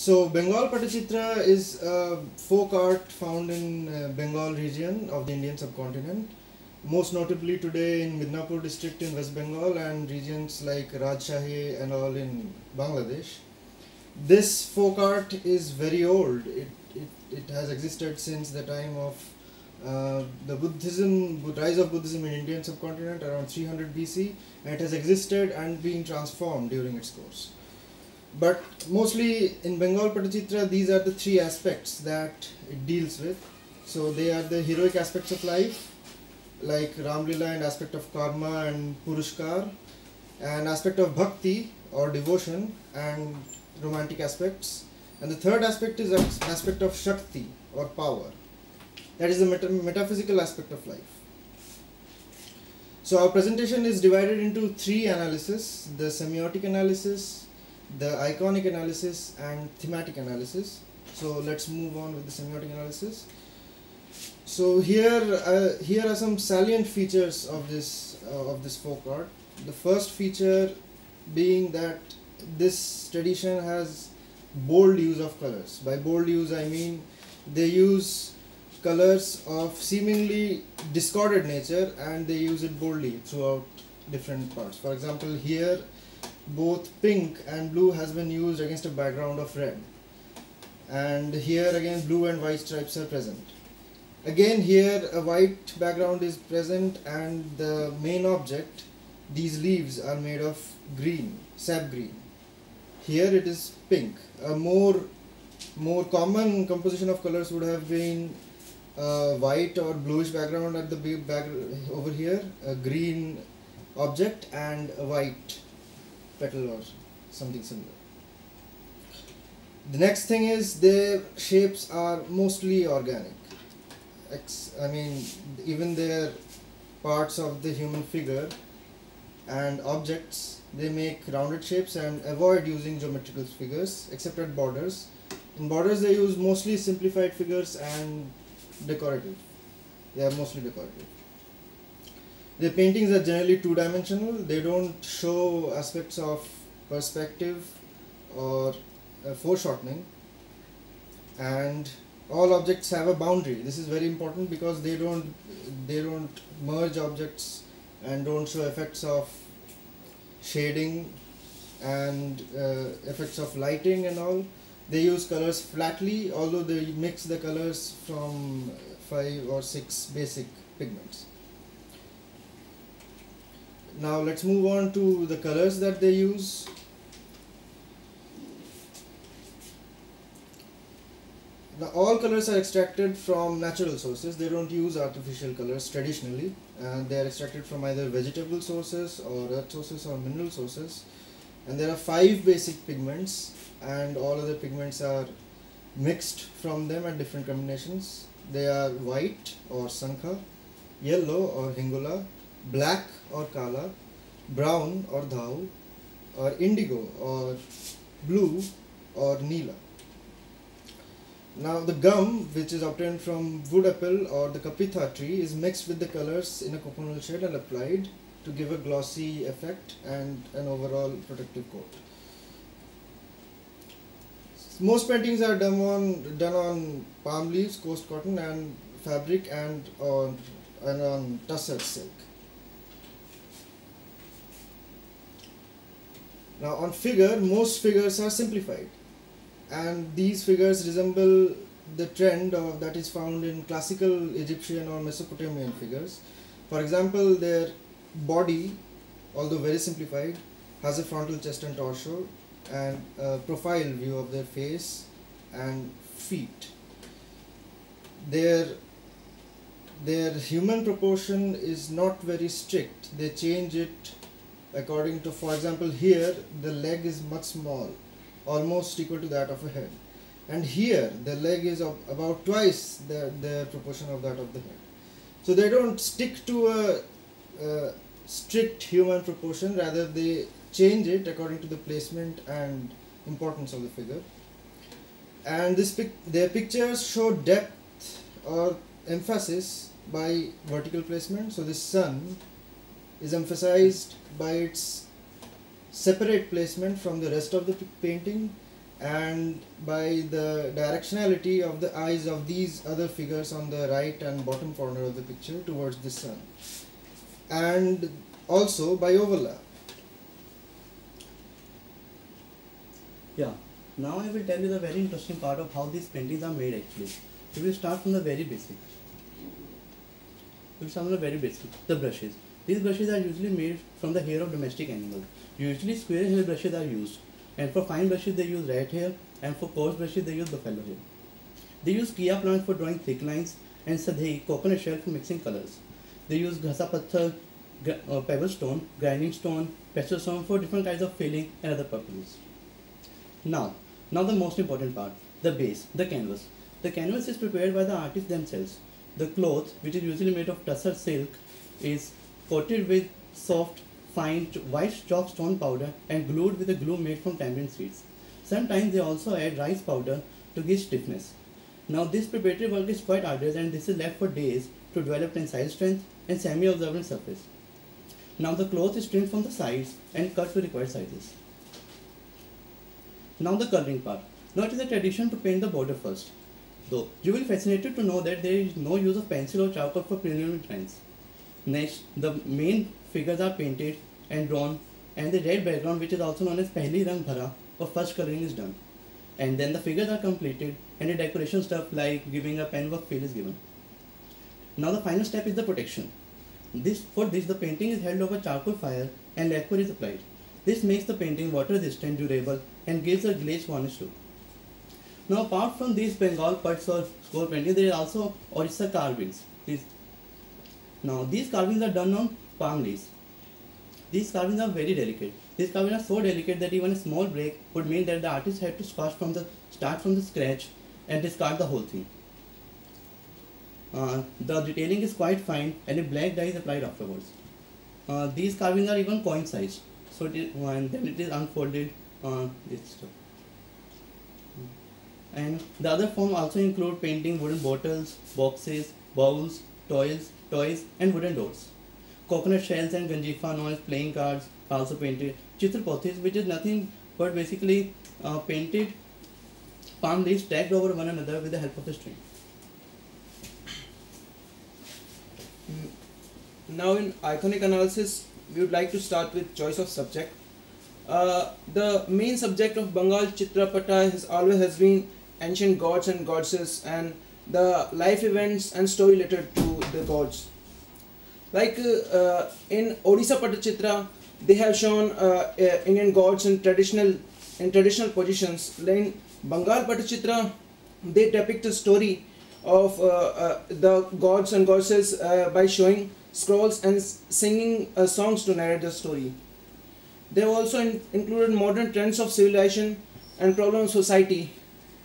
So Bengal Patachitra is a folk art found in uh, Bengal region of the Indian subcontinent, most notably today in Midnapur district in West Bengal and regions like Rajshahi and all in Bangladesh. This folk art is very old. It, it, it has existed since the time of uh, the Buddhism, rise of Buddhism in Indian subcontinent around 300 BC and it has existed and been transformed during its course. But mostly in Bengal Patachitra, these are the three aspects that it deals with. So they are the heroic aspects of life, like Ramlila and aspect of karma and Purushkar, and aspect of bhakti or devotion and romantic aspects. And the third aspect is aspect of Shakti or power. That is the meta- metaphysical aspect of life. So our presentation is divided into three analysis, the semiotic analysis, the iconic analysis and thematic analysis. So let's move on with the semiotic analysis. So here, uh, here are some salient features of this uh, of this folk art. The first feature being that this tradition has bold use of colors. By bold use, I mean they use colors of seemingly discorded nature and they use it boldly throughout different parts. For example, here both pink and blue has been used against a background of red. And here again blue and white stripes are present. Again here a white background is present and the main object these leaves are made of green sap green. Here it is pink. A more more common composition of colors would have been a white or bluish background at the back over here a green object and a white petal or something similar. The next thing is their shapes are mostly organic. I mean, even their parts of the human figure and objects, they make rounded shapes and avoid using geometrical figures except at borders. In borders, they use mostly simplified figures and decorative. They are mostly decorative. The paintings are generally two dimensional, they don't show aspects of perspective or uh, foreshortening, and all objects have a boundary. This is very important because they don't they don't merge objects and don't show effects of shading and uh, effects of lighting and all. They use colors flatly, although they mix the colors from five or six basic pigments. Now let's move on to the colors that they use. Now all colors are extracted from natural sources. They don't use artificial colors traditionally. And they are extracted from either vegetable sources or earth sources or mineral sources. And there are five basic pigments and all other pigments are mixed from them at different combinations. They are white or sankha, yellow or hingula, black or kala, brown or dhau, or indigo or blue or nila. Now the gum which is obtained from wood apple or the kapitha tree is mixed with the colors in a coconut shade and applied to give a glossy effect and an overall protective coat. Most paintings are done on done on palm leaves, coarse cotton and fabric and on and on tussar silk. Now on figure, most figures are simplified and these figures resemble the trend of, that is found in classical Egyptian or Mesopotamian figures. For example, their body, although very simplified, has a frontal chest and torso and a profile view of their face and feet. Their their human proportion is not very strict. They change it according to, for example, here the leg is much small, almost equal to that of a head. And here the leg is of about twice the, the proportion of that of the head. So they don't stick to a, a strict human proportion, rather they change it according to the placement and importance of the figure. And this pic- their pictures show depth or emphasis by vertical placement. So this sun is emphasized by its separate placement from the rest of the painting and by the directionality of the eyes of these other figures on the right and bottom corner of the picture towards the sun and also by overlap Yeah. Now I will tell you the very interesting part of how these paintings are made actually. We will start from the very basic. We will start from the very basic. The brushes. These brushes are usually made from the hair of domestic animals. Usually square hair brushes are used. And for fine brushes they use rat hair and for coarse brushes they use buffalo hair. They use kia plant for drawing thick lines and sadhei, coconut shell for mixing colors. They use ghasa patthar, uh, pebble stone, grinding stone, pestle stone for different kinds of filling and other purposes. Now, now the most important part, the base, the canvas. The canvas is prepared by the artists themselves. The cloth, which is usually made of tussar silk, is coated with soft, fine white chalk stone powder and glued with a glue made from tamarind seeds. Sometimes they also add rice powder to give stiffness. Now this preparatory work is quite arduous and this is left for days to develop tensile strength and semi-absorbent surface. Now the cloth is trimmed from the sides and cut to required sizes. Now the coloring part. Now it is a tradition to paint the border first. Though you will be fascinated to know that there is no use of pencil or charcoal for preliminary lines. Next, the main figures are painted and drawn and the red background which is also known as Pehli Rang Bhara or first coloring is done. And then the figures are completed and the decoration stuff like giving a pen work feel is given. Now the final step is the protection. This For this the painting is held over charcoal fire and lacquer is applied. This makes the painting water resistant, durable and gives a glazed varnish look. Now apart from these Bengal putts or score painting, there is also Orissa carvings. These, now these carvings are done on palm leaves. These carvings are very delicate. These carvings are so delicate that even a small break would mean that the artist had to start from the start from the scratch and discard the whole thing. Uh, the detailing is quite fine and a black dye is applied afterwards. Uh, these carvings are even coin sized, so it is, and then it is unfolded on this stuff. And the other form also include painting wooden bottles, boxes, bowls, toys, toys, and wooden doors. Coconut shells and ganjifa as playing cards also painted. Chitrapothis, which is nothing but basically uh, painted palm leaves stacked over one another with the help of the string. Now in iconic analysis, we would like to start with choice of subject. Uh, the main subject of Bengal Chitrapata has always has been ancient gods and goddesses and the life events and story related to the gods. Like uh, in Odisha Patachitra, they have shown uh, uh, Indian gods in traditional in traditional positions. In Bengal Patachitra, they depict a story of uh, uh, the gods and goddesses uh, by showing scrolls and singing songs to narrate the story. They have also in- included modern trends of civilization and problem of society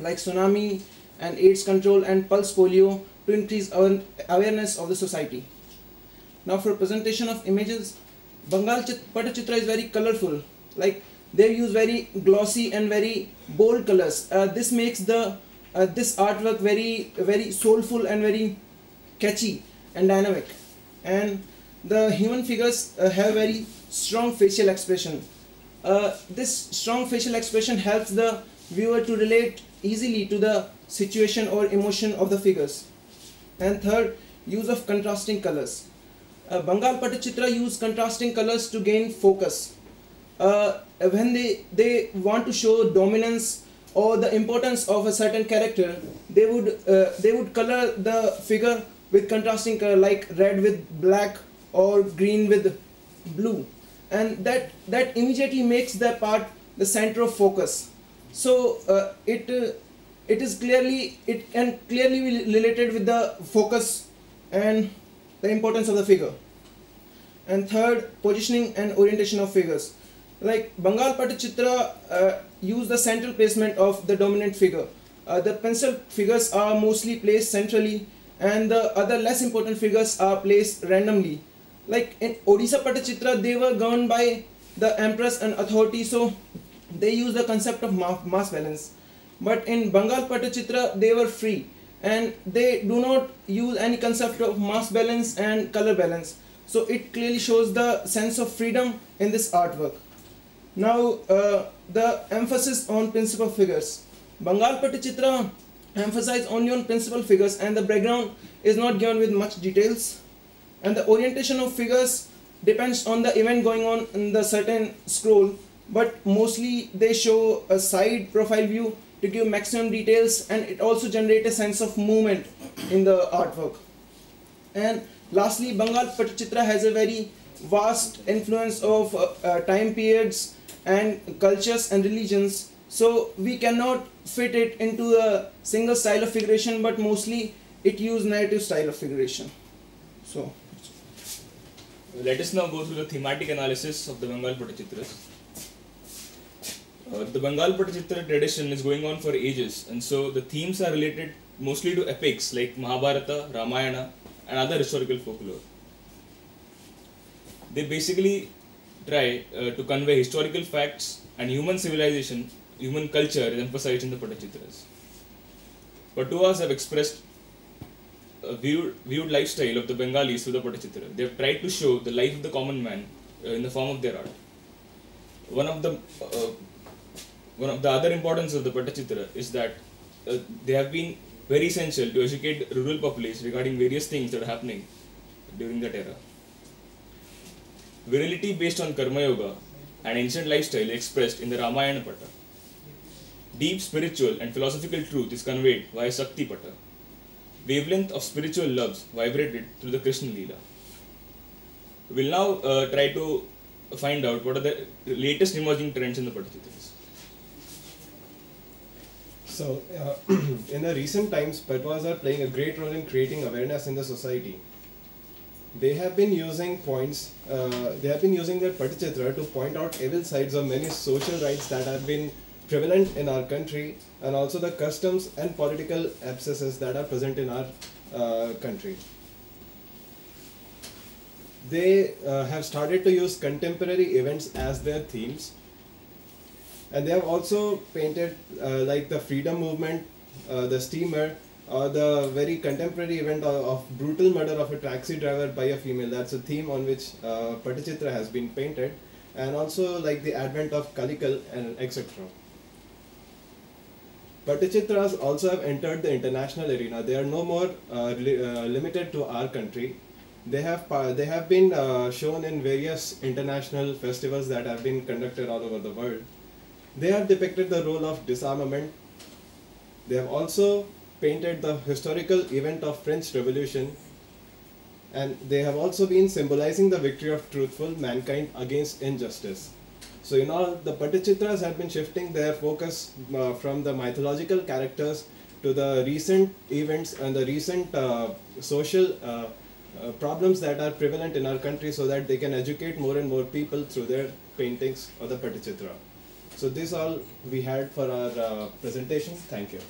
like tsunami and AIDS control and pulse polio to increase our awareness of the society. Now for presentation of images, Bengal Chit- Patachitra is very colorful. Like they use very glossy and very bold colors. Uh, this makes the uh, this artwork very very soulful and very catchy and dynamic. And the human figures uh, have very strong facial expression. Uh, this strong facial expression helps the viewer to relate easily to the situation or emotion of the figures. And third, use of contrasting colors. Uh, Bengal Patachitra use contrasting colors to gain focus. Uh, when they, they want to show dominance or the importance of a certain character, they would uh, they would color the figure with contrasting color like red with black or green with blue, and that that immediately makes that part the center of focus. So uh, it uh, it is clearly it can clearly be related with the focus and the importance of the figure. And third, positioning and orientation of figures. Like Bengal Patachitra uh, use the central placement of the dominant figure. Uh, the pencil figures are mostly placed centrally and the other less important figures are placed randomly. Like in Odisha Patachitra, they were governed by the empress and authority, so they use the concept of ma- mass balance. But in Bengal Patachitra, they were free and they do not use any concept of mass balance and color balance. So it clearly shows the sense of freedom in this artwork. Now, uh, the emphasis on principal figures. Bengal Patachitra emphasize only on principal figures and the background is not given with much details. And the orientation of figures depends on the event going on in the certain scroll, but mostly they show a side profile view to give maximum details and it also generates a sense of movement in the artwork. And lastly, Bengal Patachitra has a very vast influence of uh, uh, time periods and cultures and religions. So we cannot fit it into a single style of figuration, but mostly it use narrative style of figuration. So Let us now go through the thematic analysis of the Bengal Patachitras. Uh, the Bengal Patachitra tradition is going on for ages, and so the themes are related mostly to epics like Mahabharata, Ramayana, and other historical folklore. They basically try uh, to convey historical facts and human civilization, human culture is emphasized in the Patachitras. Patuas have expressed a viewed, viewed lifestyle of the Bengalis through the Patachitra. They have tried to show the life of the common man uh, in the form of their art. One of the uh, one of the other importance of the Patachitra is that uh, they have been very essential to educate rural populace regarding various things that are happening during that era. Virility based on Karma Yoga and ancient lifestyle expressed in the Ramayana Pata. Deep spiritual and philosophical truth is conveyed via Sakti Pata. Wavelength of spiritual loves vibrated through the Krishna Leela. We'll now uh, try to find out what are the latest emerging trends in the Patachitras. So, uh, in the recent times, Patwas are playing a great role in creating awareness in the society. They have been using points, uh, they have been using their Patichitra to point out evil sides of many social rites that have been prevalent in our country and also the customs and political abscesses that are present in our uh, country. They uh, have started to use contemporary events as their themes and they have also painted uh, like the freedom movement, uh, the steamer, or the very contemporary event of, of, brutal murder of a taxi driver by a female. That's a theme on which uh, Patichitra has been painted, and also like the advent of Kalikal and etc. Patichitras also have entered the international arena. They are no more uh, li- uh, limited to our country. They have they have been uh, shown in various international festivals that have been conducted all over the world. They have depicted the role of disarmament. They have also painted the historical event of French Revolution and they have also been symbolizing the victory of truthful mankind against injustice. So you know the Patichitras have been shifting their focus uh, from the mythological characters to the recent events and the recent uh, social uh, uh problems that are prevalent in our country so that they can educate more and more people through their paintings of the Patichitra. So this all we had for our uh, presentation. Thank you.